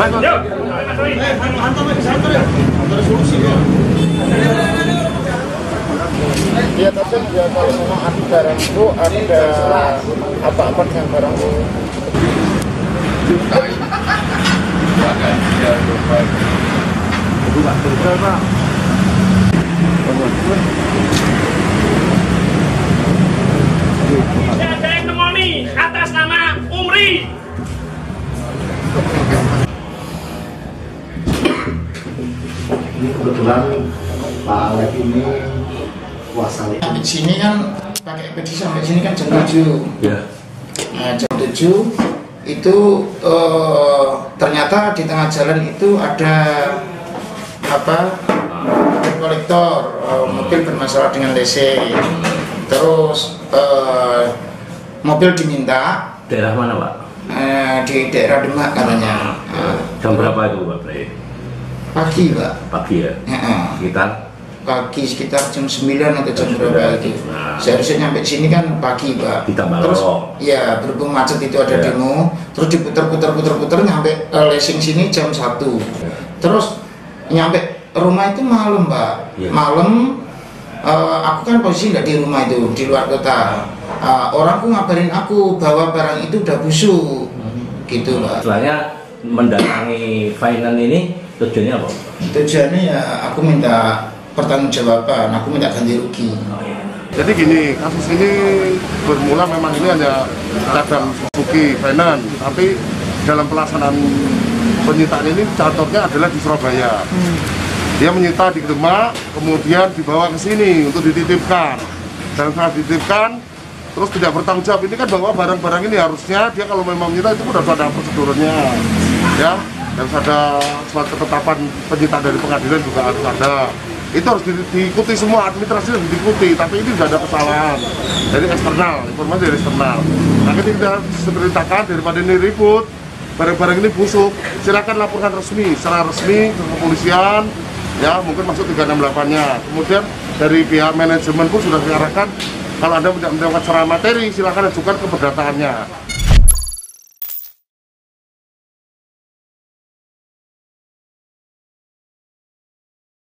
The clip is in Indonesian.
Ya tapi ya kalau memang ada barang itu ada apa-apa dengan barang itu. Ada yang atas nama Umri. Ini kebetulan Pak Alek ini kuasa Sampai sini kan pakai petisi sampai sini kan jam 7 Ya. Nah, jam 7 itu eh, ternyata di tengah jalan itu ada apa kolektor eh, mobil bermasalah dengan leasing terus eh, mobil diminta Daerah mana Pak? eh, di daerah Demak katanya Eh, Jam berapa itu Pak Bray? Pagi pak Pagi ya? Eh. Sekitar? pagi sekitar jam 9 atau jam berapa 9. itu Nah. seharusnya nyampe sini kan pagi pak Ditambah terus ya berhubung macet itu ada Ya. demo terus diputer-puter puter-puter nyampe uh, lesing sini jam 1 terus nyampe rumah itu malam pak Ya. malam uh, aku kan posisi nggak di rumah itu di luar kota uh, orangku ngabarin aku bahwa barang itu udah busuk gitu pak Setelahnya mendatangi finance ini tujuannya apa? tujuannya ya aku minta pertanggungjawaban aku minta ganti rugi Jadi gini, kasus ini bermula memang ini hanya cadang Suzuki Finance, tapi dalam pelaksanaan penyitaan ini contohnya adalah di Surabaya. Dia menyita di Demak, kemudian dibawa ke sini untuk dititipkan. Dan saat dititipkan, terus tidak bertanggung jawab. Ini kan bahwa barang-barang ini harusnya dia kalau memang menyita itu sudah ada prosedurnya, ya. Dan ada suatu ketetapan penyitaan dari pengadilan juga harus ada. Itu harus di- diikuti semua administrasi harus diikuti tapi ini tidak ada kesalahan. Dari eksternal informasi dari eksternal. Nah ketika kita ceritakan daripada ini ribut barang-barang ini busuk. Silakan laporkan resmi secara resmi ke kepolisian. Ya mungkin masuk 368 nya kemudian dari pihak manajemen pun sudah diarahkan. Kalau anda tidak mendapatkan secara materi silakan ajukan keperdataannya